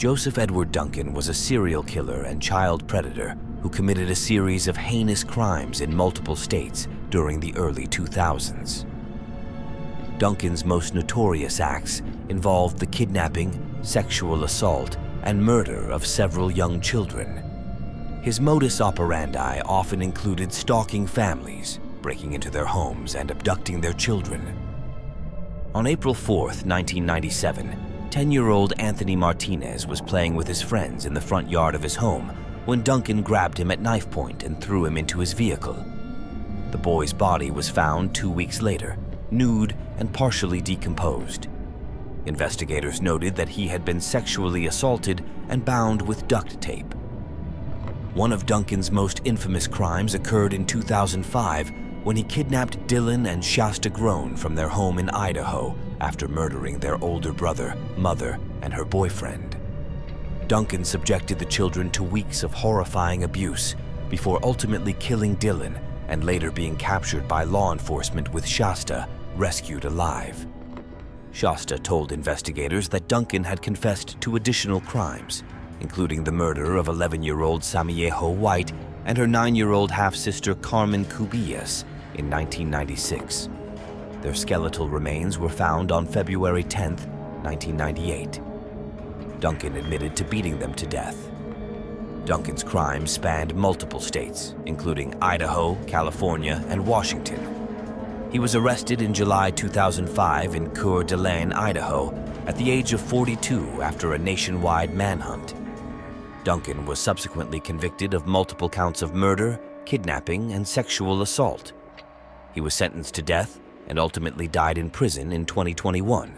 Joseph Edward Duncan was a serial killer and child predator who committed a series of heinous crimes in multiple states during the early 2000s. Duncan's most notorious acts involved the kidnapping, sexual assault, and murder of several young children. His modus operandi often included stalking families, breaking into their homes, and abducting their children. On April 4, 1997, 10-year-old Anthony Martinez was playing with his friends in the front yard of his home when Duncan grabbed him at knife point and threw him into his vehicle. The boy's body was found two weeks later, nude and partially decomposed. Investigators noted that he had been sexually assaulted and bound with duct tape. One of Duncan's most infamous crimes occurred in 2005 when he kidnapped Dylan and Shasta Groene from their home in Idaho after murdering their older brother, mother, and her boyfriend. Duncan subjected the children to weeks of horrifying abuse before ultimately killing Dylan and later being captured by law enforcement with Shasta rescued alive. Shasta told investigators that Duncan had confessed to additional crimes, including the murder of 11-year-old Sammiejo White and her 9-year-old half-sister Carmen Cubillas in 1996. Their skeletal remains were found on February 10, 1998. Duncan admitted to beating them to death. Duncan's crimes spanned multiple states, including Idaho, California, and Washington. He was arrested in July 2005 in Coeur d'Alene, Idaho, at the age of 42 after a nationwide manhunt. Duncan was subsequently convicted of multiple counts of murder, kidnapping, and sexual assault. He was sentenced to death and ultimately died in prison in 2021.